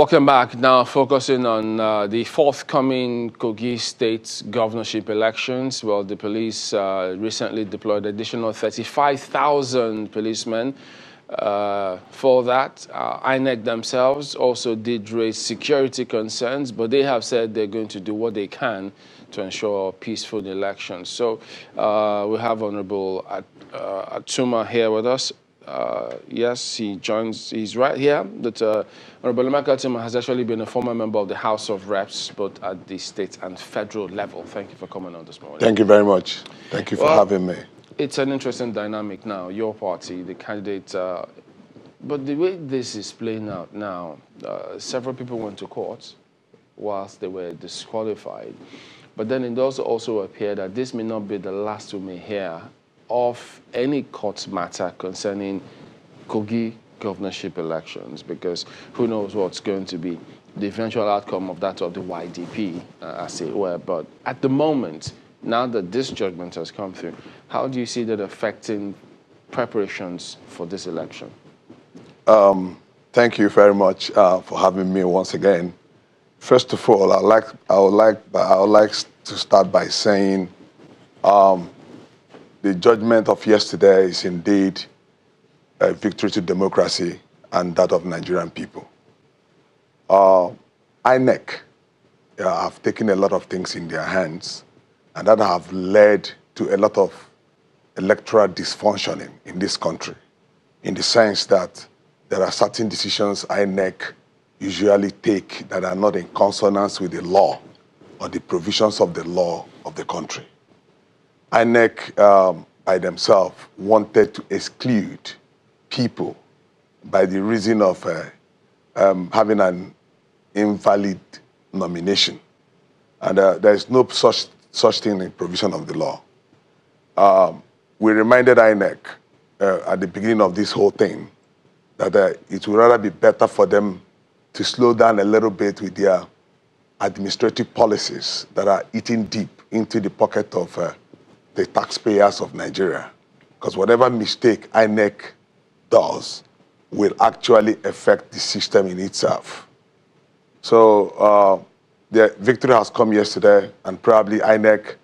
Welcome back. Now focusing on uh, the forthcoming Kogi State governorship elections. Well, the police uh, recently deployed additional 35,000 policemen uh, for that. Uh, INEC themselves also did raise security concerns, but they have said they're going to do what they can to ensure peaceful elections. So uh, we have Honorable uh, Atuma here with us. Uh, yes, he joins, he's right here, that uh, Honorable Emeka has actually been a former member of the House of Reps, both at the state and federal level. Thank you for coming on this morning. Thank you very much. Thank you for well, having me. It's an interesting dynamic now. Your party, the candidate, uh, but the way this is playing out now, uh, several people went to court whilst they were disqualified. But then it does also appear that this may not be the last we may hear of any court matter concerning Kogi governorship elections because who knows what's going to be the eventual outcome of that of the YDP, uh, as it were. But at the moment, now that this judgment has come through, how do you see that affecting preparations for this election? Um, thank you very much uh, for having me once again. First of all, I like I would like I would like to start by saying um, the judgment of yesterday is indeed a victory to democracy and that of Nigerian people. Uh, INEC uh, have taken a lot of things in their hands, and that have led to a lot of electoral dysfunctioning in this country, in the sense that there are certain decisions INEC usually take that are not in consonance with the law or the provisions of the law of the country. INEC, um, by themselves, wanted to exclude people by the reason of uh, um, having an invalid nomination. And uh, there is no such, such thing in provision of the law. Um, we reminded INEC uh, at the beginning of this whole thing that uh, it would rather be better for them to slow down a little bit with their administrative policies that are eating deep into the pocket of uh, the taxpayers of Nigeria. Because whatever mistake INEC does will actually affect the system in itself. So uh, the victory has come yesterday, and probably INEC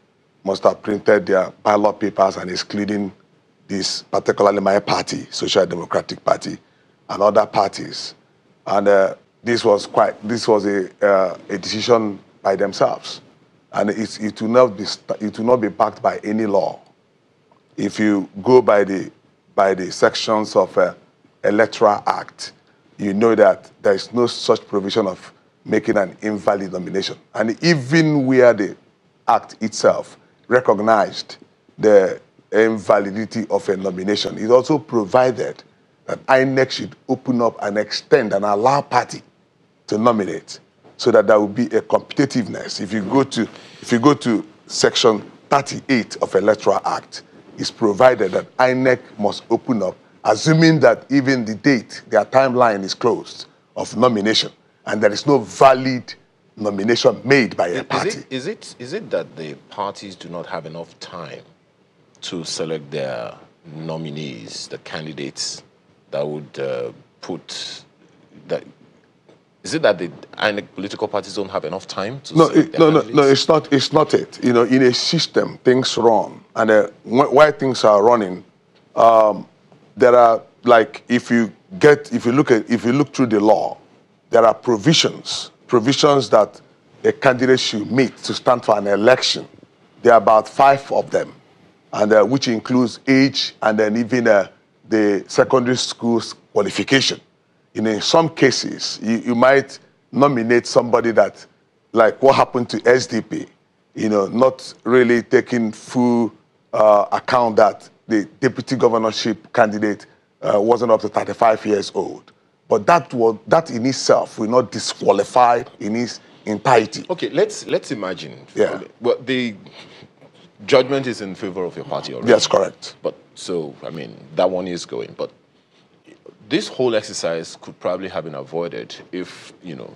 must have printed their ballot papers and excluding this, particularly my party, Social Democratic Party, and other parties. And uh, this was quite, this was a, uh, a decision by themselves and it, will not be, it will not be backed by any law. If you go by the, by the sections of uh, Electoral Act, you know that there is no such provision of making an invalid nomination. And even where the Act itself recognized the invalidity of a nomination, it also provided that INEC should open up and extend and allow party to nominate so that there will be a competitiveness. If you go to, if you go to section 38 of Electoral Act, it's provided that INEC must open up, assuming that even the date, their timeline is closed of nomination, and there is no valid nomination made by a party. Is it, is it, is it that the parties do not have enough time to select their nominees, the candidates that would uh, put that is it that the political parties don't have enough time to no, it, no, no, no, it's not. It's not it. You know, in a system, things run, and uh, why things are running, um, there are like if you get if you look at if you look through the law, there are provisions provisions that a candidate should meet to stand for an election. There are about five of them, and uh, which includes age and then even uh, the secondary school's qualification in some cases, you, you might nominate somebody that, like what happened to SDP, you know, not really taking full uh, account that the deputy governorship candidate uh, wasn't up to 35 years old. But that was that in itself will not disqualify in its entirety. Okay, let's let's imagine. Yeah. Well, the judgment is in favor of your party already. That's correct. But so I mean that one is going. But this whole exercise could probably have been avoided if, you know,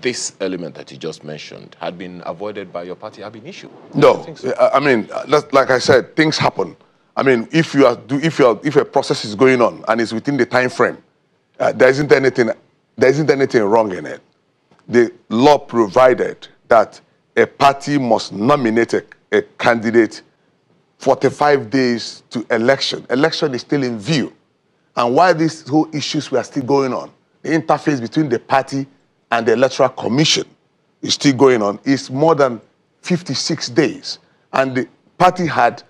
this element that you just mentioned had been avoided by your party have been issued. No, so? I mean, like I said, things happen. I mean, if you are, if you are, if a process is going on and it's within the time frame, uh, there isn't anything there isn't anything wrong in it. The law provided that a party must nominate a, a candidate 45 days to election. Election is still in view. And while these whole issues were still going on, the interface between the party and the Electoral Commission is still going on. It's more than 56 days. And the party had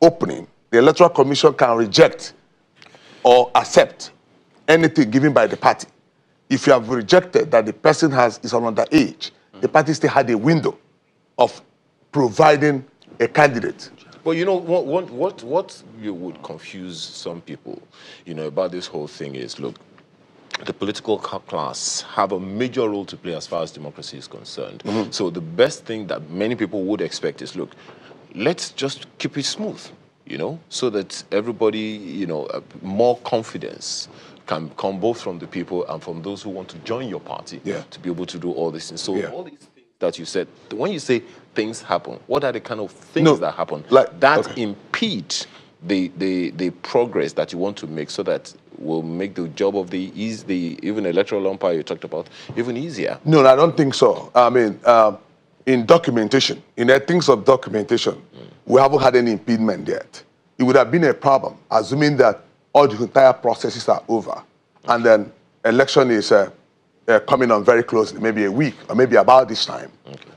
opening. The Electoral Commission can reject or accept anything given by the party. If you have rejected that the person has is underage, the party still had a window of providing a candidate. Well, you know what, what what what you would confuse some people, you know, about this whole thing is look, the political class have a major role to play as far as democracy is concerned. Mm-hmm. So the best thing that many people would expect is look, let's just keep it smooth, you know, so that everybody, you know, uh, more confidence can come both from the people and from those who want to join your party yeah. to be able to do all these things. So yeah. all these that you said, when you say things happen, what are the kind of things No, that happen like- that okay. impede the, the, the progress that you want to make so that will make the job of the ease the even electoral umpire you talked about even easier. No, no, I don't think so. I mean, um, in documentation, in the things of documentation, we haven't had any impediment yet. It would have been a problem, assuming that all the entire processes are over, and then election is uh, uh, coming on very closely, maybe a week or maybe about this time,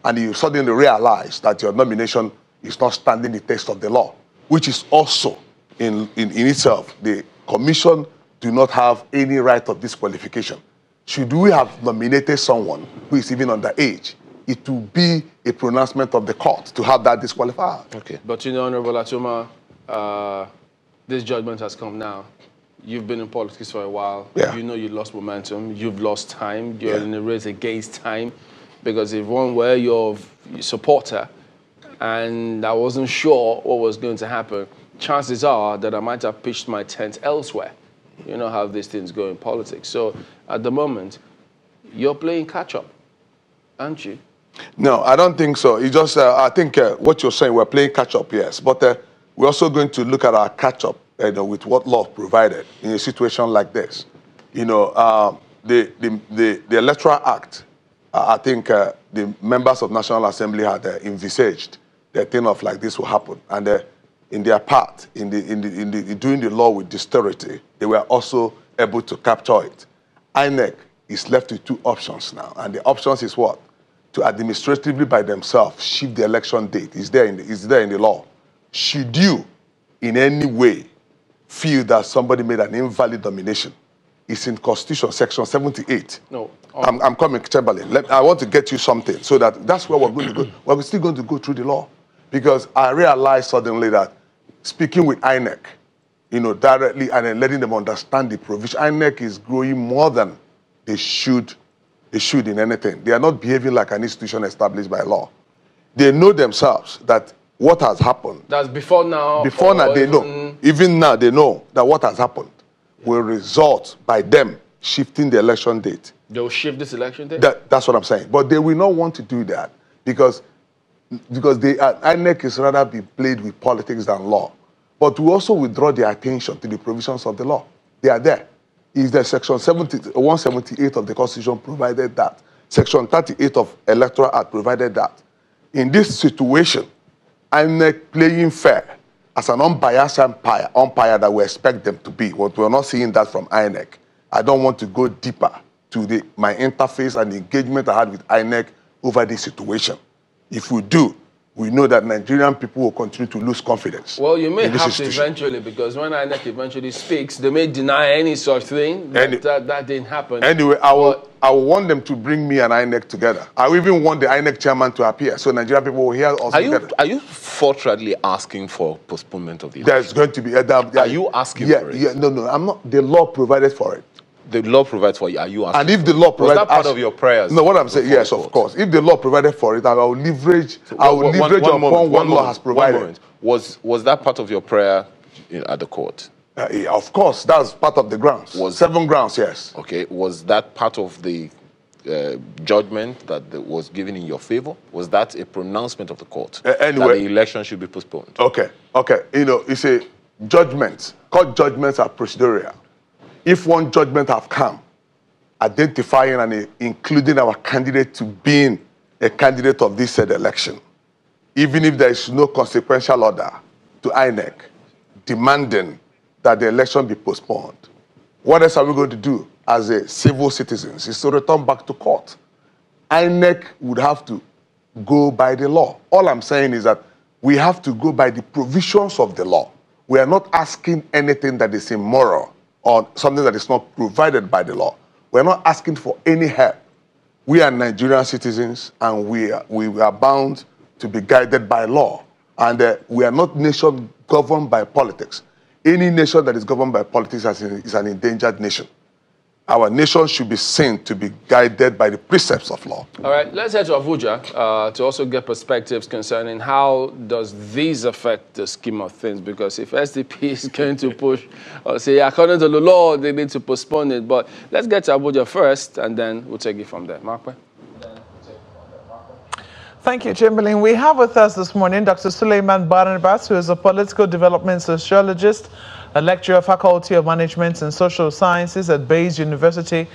and you suddenly realize that your nomination is not standing the test of the law, which is also in, in, in itself the commission do not have any right of disqualification. Should we have nominated someone who is even underage, it will be a pronouncement of the court to have that disqualified. Okay. But you know, Honorable Atuma, uh, this judgment has come now. You've been in politics for a while. Yeah. You know you lost momentum. You've lost time. You're Yeah. in a race against time. Because if one were your supporter and I wasn't sure what was going to happen, chances are that I might have pitched my tent elsewhere. You know how these things go in politics. So at the moment, you're playing catch up, aren't you? No, I don't think so. You just, uh, I think uh, what you're saying, we're playing catch up, yes, but uh, we're also going to look at our catch up, you know, with what law provided in a situation like this. You know, um, the, the, the, the Electoral Act, uh, I think uh, the members of National Assembly had uh, envisaged that thing of like this will happen, and uh, in their part, in the, in the, in the, in doing the law with dexterity, they were also able to capture it. INEC is left with two options now, and the options is what? To administratively by themselves shift the election date. Is there in the, is there in the law? Should you, in any way, feel that somebody made an invalid nomination, it's in Constitution Section 78. No. I'm, I'm coming, Chamberlain. Let, I want to get you something so that that's where we're going to go. We're still going to go through the law because I realized suddenly that speaking with INEC, you know, directly and then letting them understand the provision, INEC is growing more than they should. They should in anything. They are not behaving like an institution established by law. They know themselves that what has happened. That's before now. before now they know. even- even now they know that what has happened will result by them shifting the election date. They'll shift this election date? that, that's what i'm saying. But they will not want to do that because because they are, INEC is rather be played with politics than law. But we also withdraw their attention to the provisions of the law. They are there. Is the section 70, 178 of the constitution provided that? Section 38 of electoral act provided that. In this situation INEC playing fair as an unbiased umpire, umpire that we expect them to be. But we're not seeing that from INEC. I don't want to go deeper to the, my interface and engagement I had with INEC over this situation. If we do, we know that Nigerian people will continue to lose confidence. Well, you may have to eventually, because when INEC eventually speaks, they may deny any such thing. That, Any- that, that didn't happen. Anyway, I will, But- I will want them to bring me and INEC together. I will even want the INEC chairman to appear so Nigerian people will hear us Are you together. are you forthrightly asking for postponement of the There's going to be a Are you asking yeah, for it? Yeah, no, no, I'm not. The law provided for it. The law provides for you. Are you asking? And if the law provides that part of your prayers? No, what I'm saying, yes, of course. If the law provided for it, I will leverage. I will One- one- leverage one upon moment, what one law moment, has one provided. Was was that part of your prayer in- at the court? Uh, yeah, of course, that's part of the grounds. Was- seven grounds? Yes. Okay, was that part of the uh, judgment that the- was given in your favor? Was that a pronouncement of the court Uh, anyway- that the election should be postponed? Okay. Okay. You know, it's a judgment. Court judgments are procedural. If one judgment have come, identifying and including our candidate to being a candidate of this said election, even if there is no consequential order to INEC demanding that the election be postponed. What else are we going to do as a civil citizens? Is to return back to court. INEC would have to go by the law. All I'm saying is that we have to go by the provisions of the law. We are not asking anything that is immoral or something that is not provided by the law. We're not asking for any help. We are Nigerian citizens and we are, we are bound to be guided by law. And uh, we are not nation governed by politics. Any nation that is governed by politics is an endangered nation our nation should be seen to be guided by the precepts of law. All right, let's head to Abuja uh, to also get perspectives concerning how does these affect the scheme of things. Because if SDP is going to push, or say according to the law, they need to postpone it. But let's get to Abuja first, and then we'll take it from there. Mark. Thank you, Chamberlain. We have with us this morning Dr. Suleiman Barnabas, who is a political development sociologist a lecturer, Faculty of Management and Social Sciences at Baze University,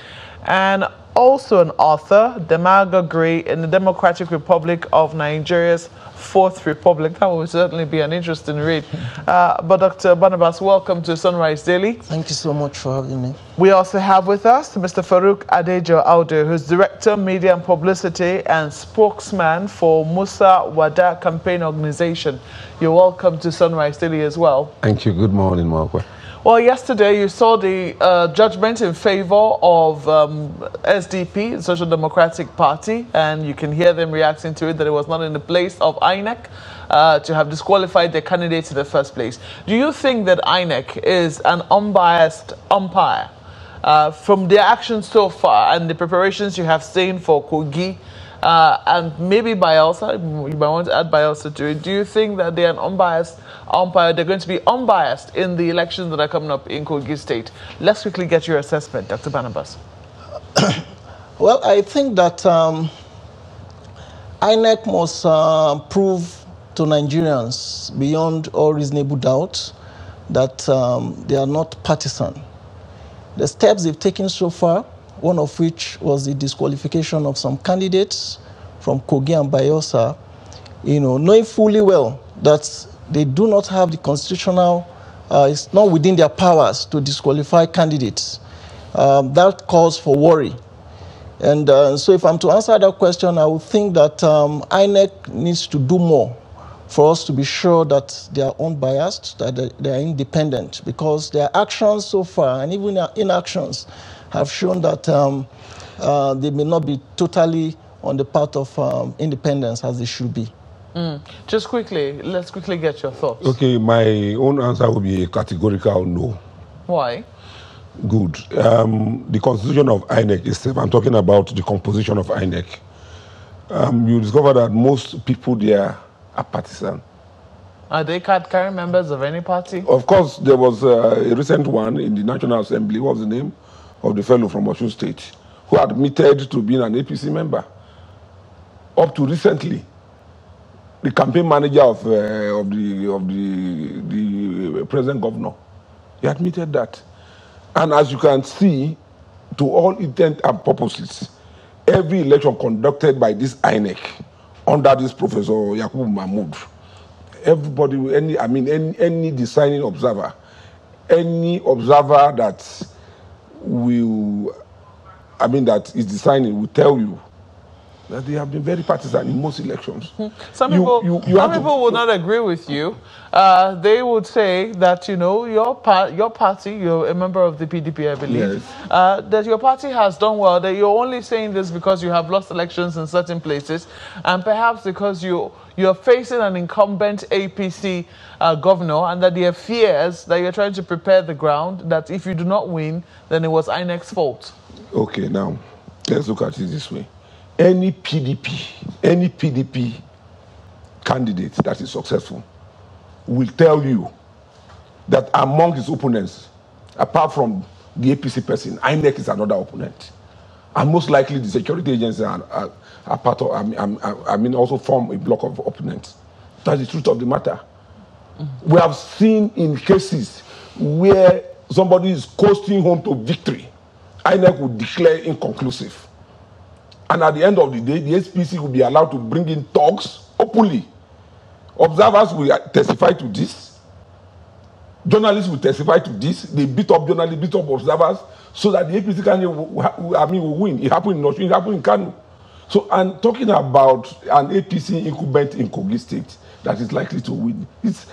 and also an author, Demagoguery in the Democratic Republic of Nigeria's Fourth Republic. That will certainly be an interesting read. Uh, but Dr. Barnabas, welcome to Sunrise Daily. Thank you so much for having me. We also have with us Mr. Farouk Adejo Audu, who's Director, Media and Publicity and spokesman for Musa Wada Campaign Organization. You're welcome to Sunrise Daily as well. Thank you. Good morning, Mark. Well, yesterday you saw the uh, judgment in favor of um, SDP, Social Democratic Party, and you can hear them reacting to it that it was not in the place of INEC uh, to have disqualified their candidates in the first place. Do you think that INEC is an unbiased umpire uh, from their actions so far and the preparations you have seen for Kogi? Uh, and maybe Bayelsa, you might want to add Bayelsa to it. Do you think that they're an unbiased umpire? They're going to be unbiased in the elections that are coming up in Kogi State. Let's quickly get your assessment, Dr. Barnabas. well, I think that um, INEC must uh, prove to Nigerians beyond all reasonable doubt that um, they are not partisan. The steps they've taken so far one of which was the disqualification of some candidates from Kogi and Bayelsa, you know, knowing fully well that they do not have the constitutional, uh, it's not within their powers to disqualify candidates. Um, that calls for worry. And uh, so, if I'm to answer that question, I would think that um, INEC needs to do more for us to be sure that they are unbiased, that they are independent, because their actions so far, and even their inactions, have shown that um, uh, they may not be totally on the path of um, independence as they should be. Mm. Just quickly, let's quickly get your thoughts. Okay, my own answer would be a categorical no. Why? Good. Um, the constitution of INEC is, I'm talking about the composition of INEC. Um, you discover that most people there are partisan. Are they card carrying members of any party? Of course, there was uh, a recent one in the National Assembly. What was the name? Of the fellow from Osun State who admitted to being an APC member. Up to recently, the campaign manager of, uh, of, the, of the, the present governor, he admitted that. And as you can see, to all intent and purposes, every election conducted by this INEC under this Professor Yakubu Mahmood, everybody, any, I mean, any, any designing observer, any observer that will, I mean, that is designing will tell you that they have been very partisan in most elections. Hmm. Some you, people, you, you some people to, will not agree with you. Uh, they would say that you know your part, your party, you're a member of the PDP, I believe, yes. uh, that your party has done well. That you're only saying this because you have lost elections in certain places, and perhaps because you you're facing an incumbent APC uh, governor, and that there are fears that you're trying to prepare the ground that if you do not win, then it was INEC's fault. Okay, now let's look at it this way. Any PDP, any PDP candidate that is successful will tell you that among his opponents, apart from the APC person, INEC is another opponent. And most likely the security agencies are, are, are part of, I mean, I mean, also form a block of opponents. That's the truth of the matter. Mm-hmm. We have seen in cases where somebody is coasting home to victory INEC would declare inconclusive. And at the end of the day, the SPC will be allowed to bring in talks openly. Observers will testify to this. Journalists will testify to this. They beat up journalists, beat up observers, so that the APC can, I mean, will win. It happened in North, it happened in Kano. So I'm talking about an APC incumbent in Kogi State that is likely to win. It's,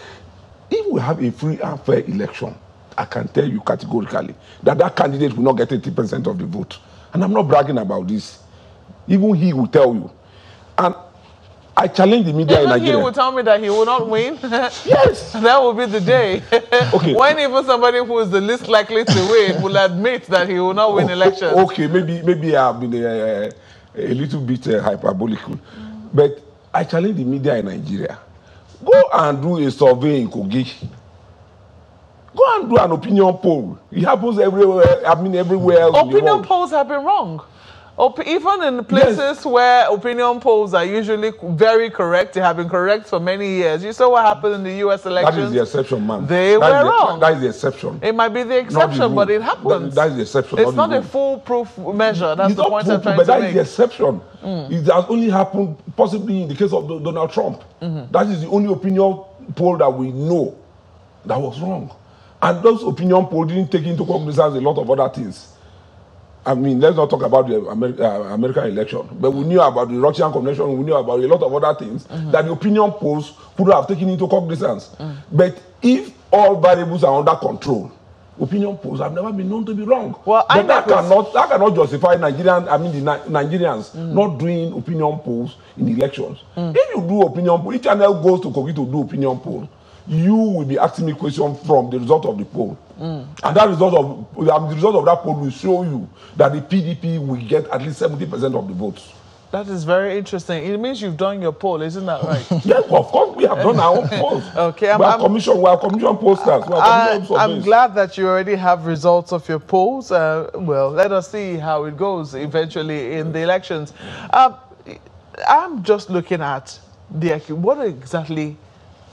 if we have a free and fair election, I can tell you categorically that that candidate will not get 80% of the vote. And I'm not bragging about this. Even he will tell you. And I challenge the media even in Nigeria. he will tell me that he will not win. yes. that will be the day. Okay. when even somebody who is the least likely to win will admit that he will not win Oh, elections. Okay, maybe maybe I've been uh, a little bit uh, hyperbolical, but I challenge the media in Nigeria. Go and do a survey in Kogi. Go and do an opinion poll. It happens everywhere. I mean, everywhere else Opinion polls have been wrong. Op- even in places where opinion polls are usually very correct, they have been correct for many years. You saw what happened in the U.S. Elections. is the exception, ma'am. They That were the, wrong. That is the exception. It might be the Not the exception, but it happens. That- that is the exception, It's not not a foolproof measure. That's it's the point I'm trying but to that is make. the exception. Hmm. It has only happened possibly in the case of Donald Trump. Mm-hmm. That is the only opinion poll that we know that was wrong. And those opinion polls didn't take into cognizance a lot of other things. I mean, let's not talk about the Ameri- uh, American election, but we knew about the Russian convention, we knew about a lot of other things that the opinion polls could have taken into cognizance. But if all variables are under control, opinion polls have never been known to be wrong. Well, but that was- cannot that cannot justify Nigerian, I mean the Ni- Nigerians not doing opinion polls in elections. If you do opinion poll, each channel goes to Kogi to do opinion poll, you will be asking me questions from the result of the poll. And that result of um, the result of that poll will show you that the PDP will get at least 70% of the votes. That is very interesting. It means you've done your poll, isn't that right? yes, of course, we have done our own polls. Okay, I'm- we are I'm- commission, we are commission posters, we are I, commission I'm glad that you already have results of your polls. Uh, well, let us see how it goes eventually in the elections. Um, I'm just looking at the what exactly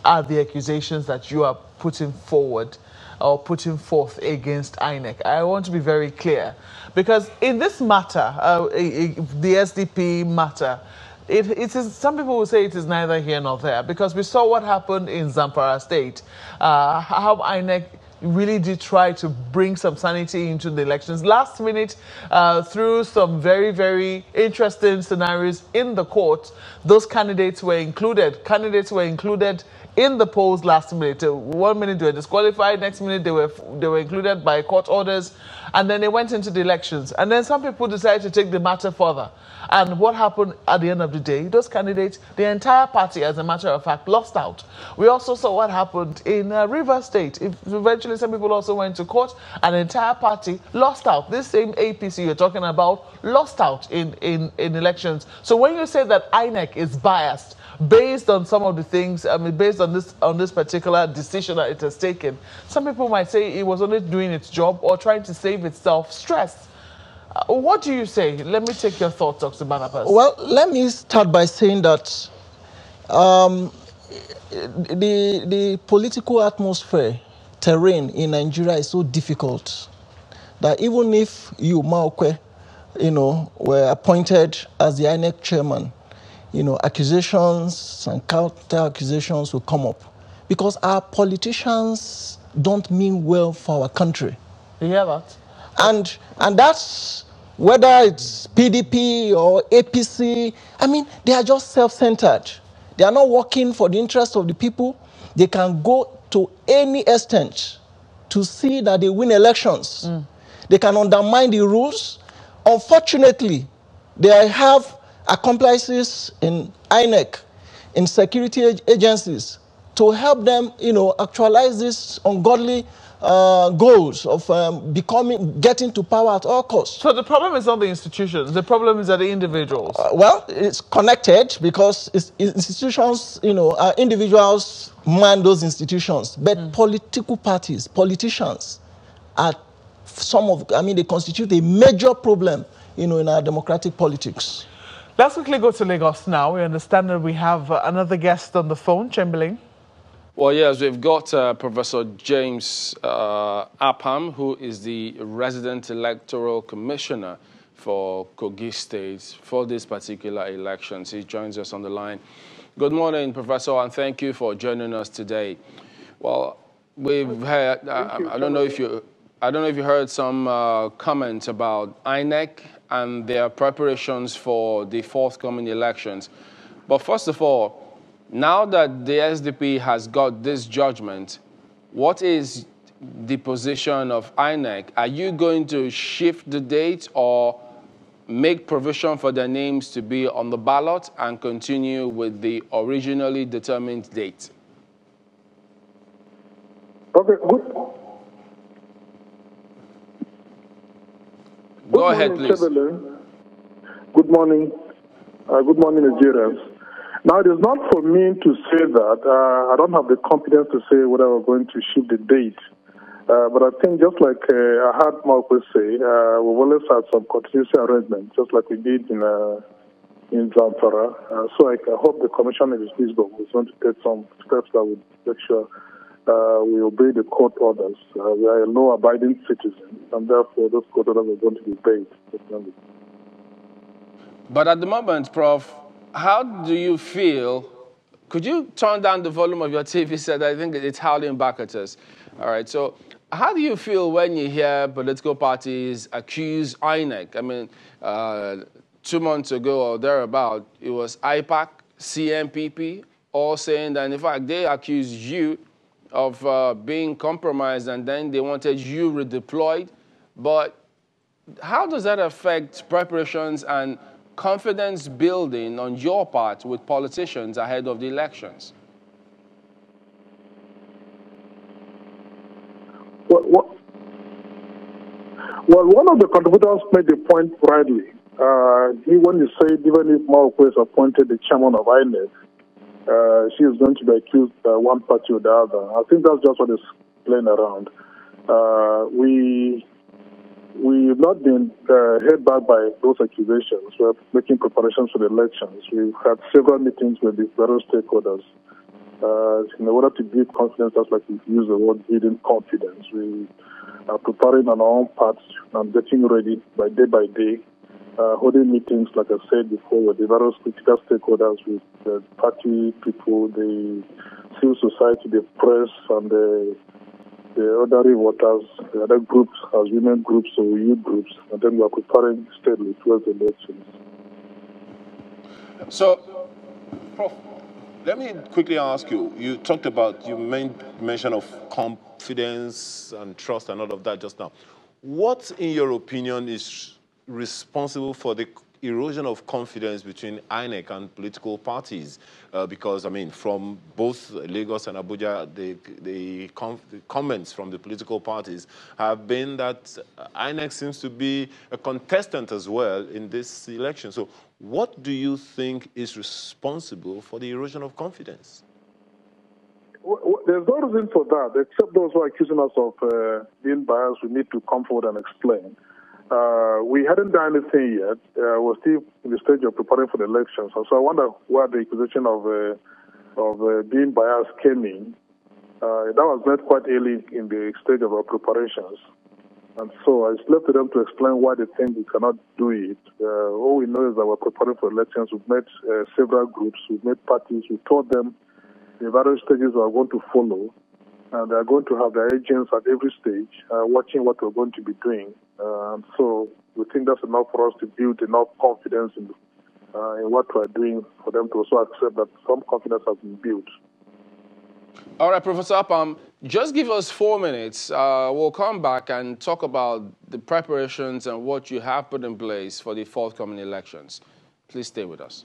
are the accusations that you are putting forward or putting forth against INEC. I want to be very clear because in this matter, uh, the SDP matter. It, it is, some people will say it is neither here nor there because we saw what happened in Zamfara State, uh, how INEC really did try to bring some sanity into the elections. Last minute, uh, through some very, very interesting scenarios in the court, those candidates were included. Candidates were included in the polls last minute. One minute they were disqualified, next minute they were they were included by court orders, and then they went into the elections. And then some people decided to take the matter further. And what happened at the end of the day? Those candidates, the entire party, as a matter of fact, lost out. We also saw what happened in uh, River State. If eventually, some people also went to court, the entire party lost out. This same APC you're talking about lost out in, in, in elections. So when you say that INEC is biased, based on some of the things, I mean, based on this on this particular decision that it has taken, some people might say it was only doing its job or trying to save itself stress. Uh, what do you say? Let me take your thoughts, Dr. Barnabas. Well, let me start by saying that um, the, the political atmosphere, terrain in Nigeria is so difficult that even if you, Maupe, you know, were appointed as the INEC chairman, you know, accusations and counter accusations will come up because our politicians don't mean well for our country you hear that? And and that's whether it's PDP or APC. I mean, they are just self-centered. They are not working for the interest of the people. They can go to any extent to see that they win elections. Mm. They can undermine the rules. Unfortunately, they have accomplices in INEC, in security agencies, to help them, you know, actualize this ungodly uh, goals of um, becoming, getting to power at all costs. So the problem is not the institutions. The problem is that the individuals. Uh, well, it's connected because it's, institutions, you know, uh, individuals man those institutions, but political parties, politicians, are some of, I mean, they constitute a major problem, you know, in our democratic politics. Let's quickly go to Lagos now. We understand that we have uh, another guest on the phone, Chamberlain. Well, yes, we've got uh, Professor James uh, Apam, who is the resident electoral commissioner for Kogi State for this particular elections. He joins us on the line. Good morning, Professor, and thank you for joining us today. Well, we've heard, uh, I don't know if you, I don't know if you heard some uh, comments about INEC and their preparations for the forthcoming elections. But first of all, now that the SDP has got this judgment, what is the position of INEC? Are you going to shift the date or make provision for their names to be on the ballot and continue with the originally determined date? Okay, good. Go good ahead, morning, please. Good morning. Uh, good morning, Nigerians. Now, it is not for me to say that. Uh, I don't have the confidence to say whether we're going to shift the date. Uh, but I think just like uh, I heard Marcus say, uh, we've always had some contingency arrangements, just like we did in uh, in Zamfara. Uh, so I, I, hope the commission in is going to take some steps that would make sure uh, we obey the court orders. we are a law-abiding citizen, and therefore those court orders are going to be paid. But at the moment, Prof, how do you feel? Could you turn down the volume of your TV set? I think it's howling back at us. All right, so how do you feel when you hear political parties accuse INEC? I mean, uh, two months ago or thereabout, it was IPAC, CNPP, all saying that, in fact, they accused you of uh, being compromised and then they wanted you redeployed. But how does that affect preparations and confidence building on your part with politicians ahead of the elections? Well, well, one of the contributors made the point rightly. Uh, he, when he said even if Maupe is appointed the chairman of INEC, uh, she is going to be accused by one party or the other. I think that's just what is playing around. Uh, we We've not been uh, held back by those accusations. We're making preparations for the elections. We've had several meetings with the various stakeholders uh, in order to build confidence, just like we use the word building confidence. We are preparing on our own parts and getting ready by day by day, uh, holding meetings, like I said before, with the various critical stakeholders, with the party people, the civil society, the press, and the the other voters, the other groups as women groups or youth groups, and then we are preparing steadily towards the elections. So, Prof, let me quickly ask you. You talked about, you made mention of confidence and trust and all of that just now. What, in your opinion, is responsible for the erosion of confidence between INEC and political parties uh, because, I mean, from both Lagos and Abuja, the, the, com the, comments from the political parties have been that INEC seems to be a contestant as well in this election. So what do you think is responsible for the erosion of confidence? There's no reason for that, except those who are accusing us of uh, being biased. We need to come forward and explain. Uh, we hadn't done anything yet. Uh, we're still in the stage of preparing for the elections. So I wonder where the accusation of uh, of uh, being biased came in. Uh, that was not quite early in the stage of our preparations. And so I left to them to explain why they think we cannot do it. Uh, all we know is that we're preparing for elections. We've met uh, several groups, we've met parties, we told them the various stages we are going to follow and they're going to have their agents at every stage uh, watching what we're going to be doing. Uh, so we think that's enough for us to build enough confidence in, uh, in what we're doing for them to also accept that some confidence has been built. All right, Professor Apam, just give us four minutes. Uh, we'll come back and talk about the preparations and what you have put in place for the forthcoming elections. Please stay with us.